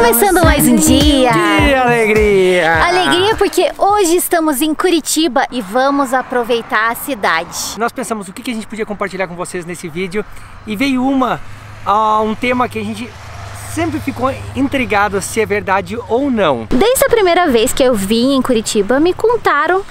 Começando mais um dia! Que alegria! Alegria porque hoje estamos em Curitiba e vamos aproveitar a cidade. Nós pensamos o que a gente podia compartilhar com vocês nesse vídeo e veio uma, ah, um tema que a gente sempre ficou intrigado se é verdade ou não. Desde a primeira vez que eu vim em Curitiba, me contaram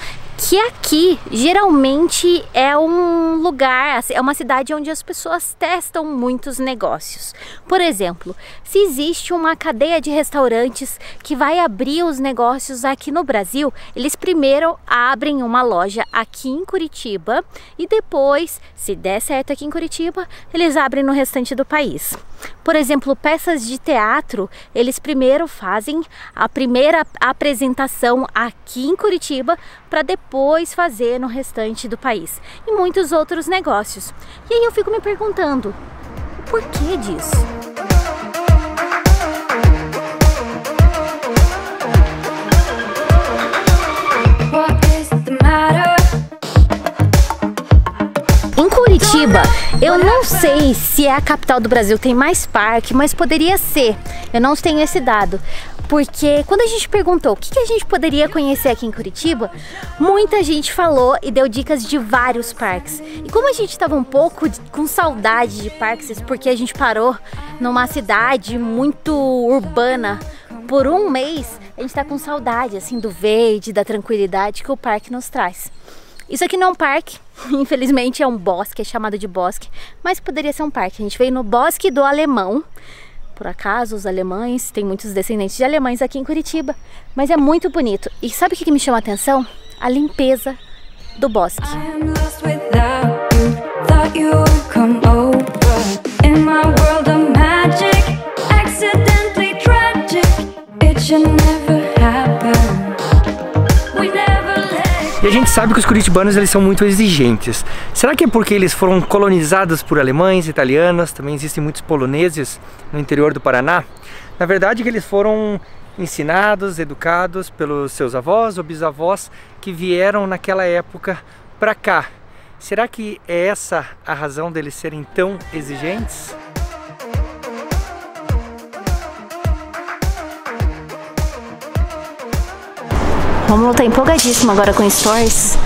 que aqui geralmente é um lugar, assim, é uma cidade onde as pessoas testam muitos negócios. Por exemplo, se existe uma cadeia de restaurantes que vai abrir os negócios aqui no Brasil, eles primeiro abrem uma loja aqui em Curitiba e depois, se der certo aqui em Curitiba, eles abrem no restante do país. Por exemplo, peças de teatro, eles primeiro fazem a primeira apresentação aqui em Curitiba para depois fazer no restante do país e muitos outros negócios. E aí eu fico me perguntando, o porquê disso? Curitiba, eu não sei se é a capital do Brasil, tem mais parque, mas poderia ser. Eu não tenho esse dado. Porque quando a gente perguntou o que, a gente poderia conhecer aqui em Curitiba, muita gente falou e deu dicas de vários parques. E como a gente estava um pouco com saudade de parques, porque a gente parou numa cidade muito urbana por um mês, a gente tá com saudade assim do verde, da tranquilidade que o parque nos traz. Isso aqui não é um parque, infelizmente é um bosque, é chamado de bosque, mas poderia ser um parque. A gente veio no Bosque do Alemão. Por acaso, os alemães, tem muitos descendentes de alemães aqui em Curitiba, mas é muito bonito. E sabe o que me chama a atenção? A limpeza do bosque. Lost without you. Thought you would come over. E a gente sabe que os curitibanos eles são muito exigentes. Será que é porque eles foram colonizados por alemães, italianos, também existem muitos poloneses no interior do Paraná? Na verdade que eles foram ensinados, educados pelos seus avós ou bisavós que vieram naquela época para cá. Será que é essa a razão deles serem tão exigentes? Romulo tá empolgadíssimo agora com stories.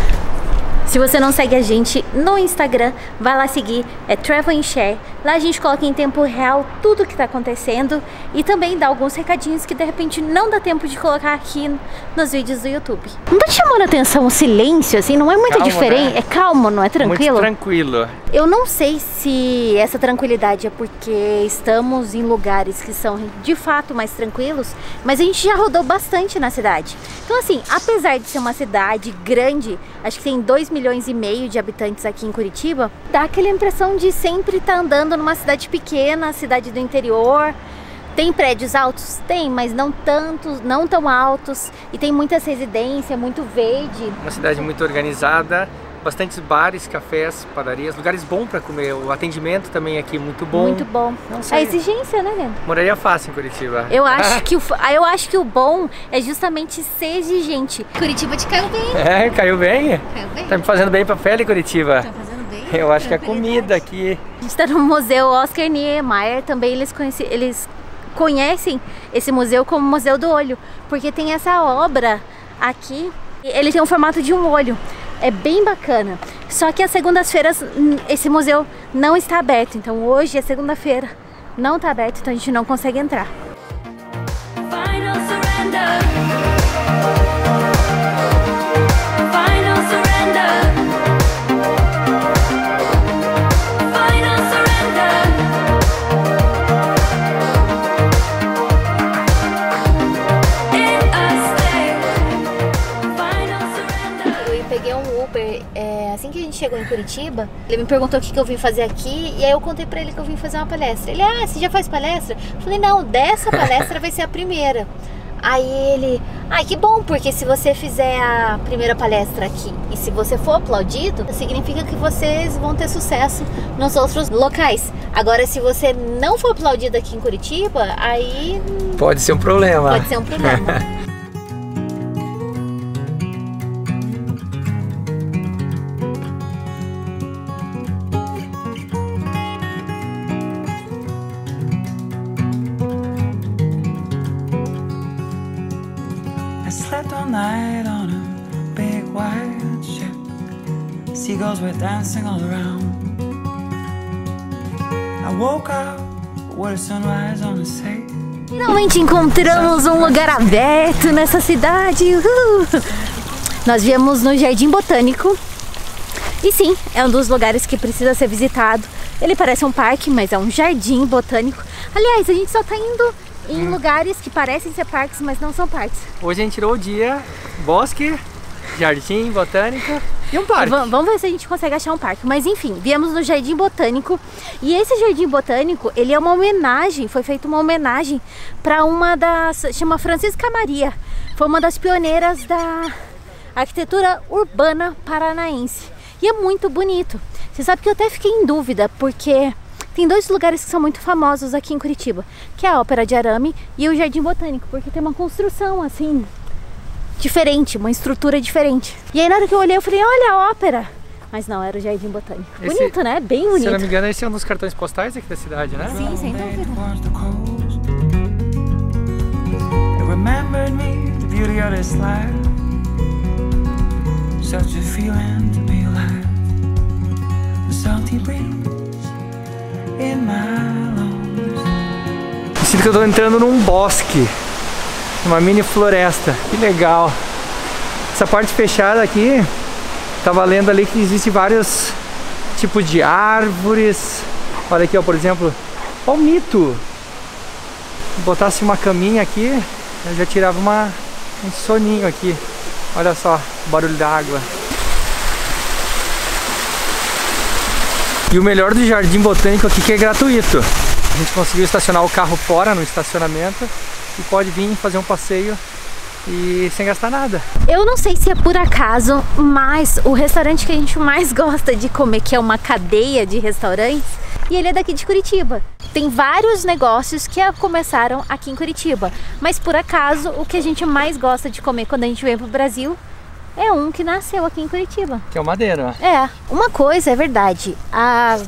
Se você não segue a gente no Instagram, vai lá seguir, é Travel and Share. Lá a gente coloca em tempo real tudo que tá acontecendo e também dá alguns recadinhos que de repente não dá tempo de colocar aqui nos vídeos do YouTube. Não tá te chamando a atenção o silêncio, assim? Não é muito Calmo, diferente? né? É calmo, não é tranquilo? Muito tranquilo. Eu não sei se essa tranquilidade é porque estamos em lugares que são de fato mais tranquilos, mas a gente já rodou bastante na cidade. Então, assim, apesar de ser uma cidade grande, acho que tem 2 milhões e meio de habitantes aqui em Curitiba, dá aquela impressão de sempre estar andando numa cidade pequena, cidade do interior. Tem prédios altos? Tem, mas não tantos, não tão altos. E tem muitas residências, muito verde. Uma cidade muito organizada, bastantes bares, cafés, padarias, lugares bons para comer. O atendimento também aqui muito bom. Muito bom. Não A exigência, né, Lendo? Moraria fácil em Curitiba. Eu acho que o, eu acho que o bom é justamente ser exigente. Curitiba te caiu bem. É, caiu bem? Caiu bem? Tá me fazendo bem pra pele, Curitiba? Tá fazendo bem. Eu acho que a comida aqui. A gente tá no museu Oscar Niemeyer, também eles, conheci, eles conhecem esse museu como Museu do Olho, porque tem essa obra aqui, ele tem o formato de um olho. É bem bacana. Só que às segundas-feiras esse museu não está aberto. Então hoje é segunda-feira, não está aberto, então a gente não consegue entrar. Final surrender. Chegou em Curitiba. Ele me perguntou o que, que eu vim fazer aqui e aí eu contei pra ele que eu vim fazer uma palestra. Ele, ah, você já faz palestra? Eu falei, não, dessa palestra vai ser a primeira. Aí ele, ah, que bom, porque se você fizer a primeira palestra aqui e se você for aplaudido, significa que vocês vão ter sucesso nos outros locais. Agora, se você não for aplaudido aqui em Curitiba, aí Pode ser um problema. pode ser um problema. slept all night on a big white ship. Seagulls were dancing all around. I woke up with a sunrise on the sea. Finalmente encontramos um lugar aberto nessa cidade. Uhul. Nós viemos no Jardim Botânico. E sim, é um dos lugares que precisa ser visitado. Ele parece um parque, mas é um jardim botânico. Aliás, a gente só está indo em lugares que parecem ser parques, mas não são parques. Hoje a gente tirou o dia, bosque, jardim, botânica e um parque. Va- Vamos ver se a gente consegue achar um parque. Mas enfim, viemos no Jardim Botânico. E esse Jardim Botânico, ele é uma homenagem, foi feita uma homenagem para uma das. chama Francisca Maria. Foi uma das pioneiras da arquitetura urbana paranaense. E é muito bonito. Você sabe que eu até fiquei em dúvida, porque tem dois lugares que são muito famosos aqui em Curitiba, que é a Ópera de Arame e o Jardim Botânico, porque tem uma construção assim diferente, uma estrutura diferente. E aí na hora que eu olhei, eu falei, olha a ópera. Mas não, era o Jardim Botânico. Esse- bonito, né? Bem Se eu não bonito. me engano, esse é um dos cartões postais aqui da cidade, né? Sim, sem dúvida. Remembered me, the beauty of this life. Such a feeling to be alive. The salty breeze. Eu sinto que eu tô entrando num bosque, numa mini floresta. Que legal. Essa parte fechada aqui, tava lendo ali que existe vários tipos de árvores. Olha aqui, ó, por exemplo, palmito. Se botasse uma caminha aqui, eu já tirava uma, um soninho aqui. Olha só o barulho da água. E o melhor do jardim botânico aqui que é gratuito. A gente conseguiu estacionar o carro fora no estacionamento e pode vir fazer um passeio e sem gastar nada. Eu não sei se é por acaso, mas o restaurante que a gente mais gosta de comer, que é uma cadeia de restaurantes, e ele é daqui de Curitiba. Tem vários negócios que começaram aqui em Curitiba, mas por acaso o que a gente mais gosta de comer quando a gente vem pro Brasil é um que nasceu aqui em Curitiba. Que é o Madeira, ó. É, uma coisa é verdade. Há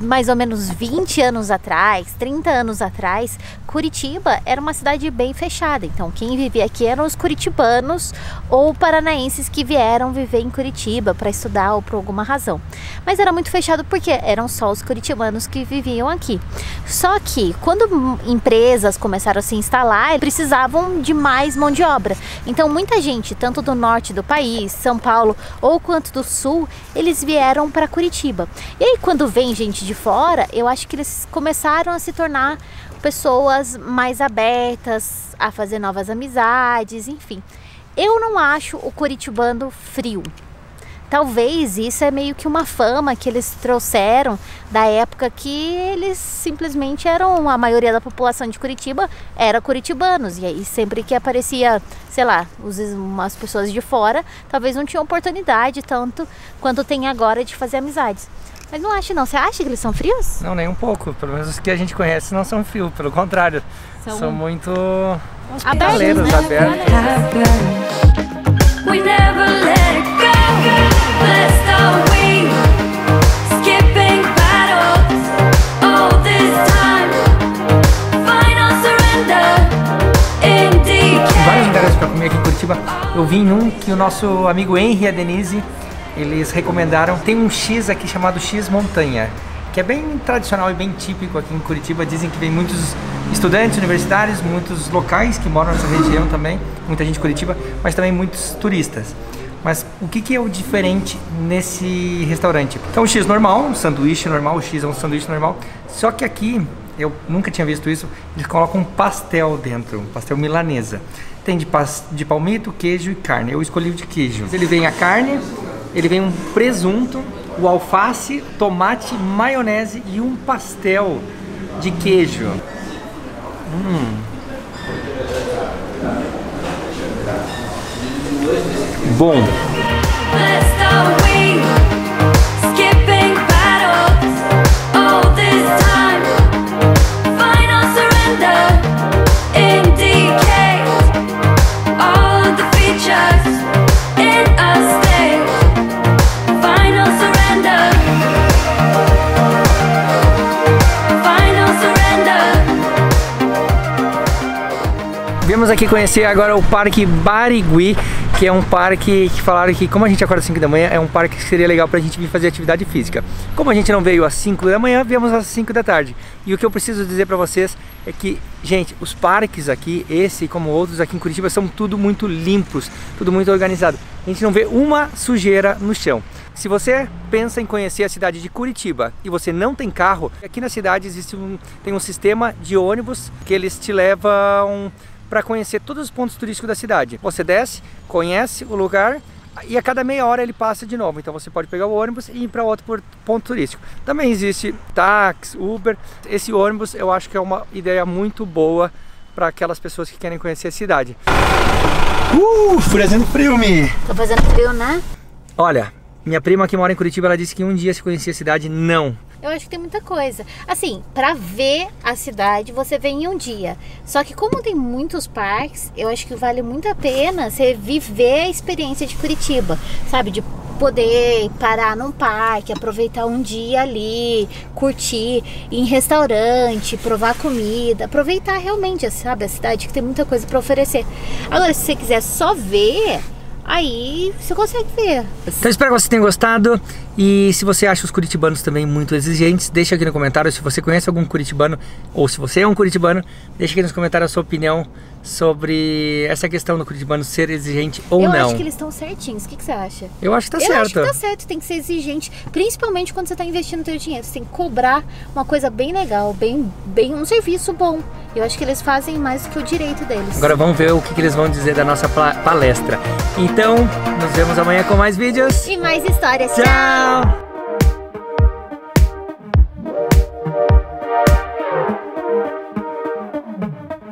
mais ou menos 20 anos atrás, 30 anos atrás, Curitiba era uma cidade bem fechada. Então, quem vivia aqui eram os curitibanos ou paranaenses que vieram viver em Curitiba para estudar ou por alguma razão. Mas era muito fechado porque eram só os curitibanos que viviam aqui. Só que quando empresas começaram a se instalar, precisavam de mais mão de obra. Então, muita gente, tanto do norte do país, São Paulo ou quanto do sul, eles vieram para Curitiba. E aí, quando vem gente de fora, eu acho que eles começaram a se tornar pessoas mais abertas a fazer novas amizades, enfim. Eu não acho o curitibano frio. Talvez isso é meio que uma fama que eles trouxeram da época que eles simplesmente eram a maioria da população de Curitiba era curitibanos e aí sempre que aparecia, sei lá, os, umas pessoas de fora, talvez não tinham oportunidade tanto quanto tem agora de fazer amizades. Mas não acho não. Você acha que eles são frios? Não, nem um pouco. Pelo menos os que a gente conhece não são frios, pelo contrário. São- São, muito Abertos, né? abertos. We never let it go. Blessed are vários lugares para comer aqui em Curitiba. Eu vim num que o nosso amigo Henry e a Denise, eles recomendaram. Tem um X aqui chamado X Montanha, que é bem tradicional e bem típico aqui em Curitiba. Dizem que vem muitos estudantes universitários, muitos locais que moram nessa região também, muita gente de Curitiba, mas também muitos turistas. Mas o que, que é o diferente nesse restaurante? Então, o X normal, um sanduíche normal, o X é um sanduíche normal, só que aqui eu nunca tinha visto isso. Eles colocam um pastel dentro, um pastel milanesa. Tem de, pas- de palmito, queijo e carne. Eu escolhi o de queijo. Ele vem a carne, ele vem um presunto, o alface, tomate, maionese e um pastel de queijo. Hum. Bom. Aqui conhecer agora o Parque Barigui, que é um parque que falaram que, como a gente acorda às 5 da manhã, é um parque que seria legal pra gente vir fazer atividade física. Como a gente não veio às 5 da manhã, viemos às 5 da tarde. E o que eu preciso dizer pra vocês é que, gente, os parques aqui, esse como outros aqui em Curitiba, são tudo muito limpos, tudo muito organizado. A gente não vê uma sujeira no chão. Se você pensa em conhecer a cidade de Curitiba e você não tem carro, aqui na cidade existe um, tem um sistema de ônibus que eles te levam para conhecer todos os pontos turísticos da cidade. Você desce, conhece o lugar e a cada meia hora ele passa de novo. Então você pode pegar o ônibus e ir para outro ponto turístico. Também existe táxi, Uber. Esse ônibus eu acho que é uma ideia muito boa para aquelas pessoas que querem conhecer a cidade. Uh, fazendo frio, me. Tá fazendo frio, né? Olha, minha prima que mora em Curitiba, ela disse que um dia se conhecia a cidade. Não. Eu acho que tem muita coisa. Assim, para ver a cidade, você vem em um dia. Só que como tem muitos parques, eu acho que vale muito a pena você viver a experiência de Curitiba, sabe? De poder parar num parque, aproveitar um dia ali, curtir, ir em restaurante, provar comida, aproveitar realmente, sabe, a cidade que tem muita coisa para oferecer. Agora, se você quiser só ver, aí você consegue ver. Então espero que você tenha gostado e se você acha os curitibanos também muito exigentes, deixa aqui no comentário se você conhece algum curitibano ou se você é um curitibano, deixa aqui nos comentários a sua opinião sobre essa questão do curitibano ser exigente ou eu não. Eu acho que eles estão certinhos. O que, que, você acha? Eu acho que tá eu certo. Eu acho que tá certo. Tem que ser exigente, principalmente quando você está investindo seu dinheiro. Você tem que cobrar uma coisa bem legal, bem, bem um serviço bom. Eu acho que eles fazem mais do que o direito deles. Agora vamos ver o que, que eles vão dizer da nossa palestra. Então, nos vemos amanhã com mais vídeos. E mais histórias. Tchau.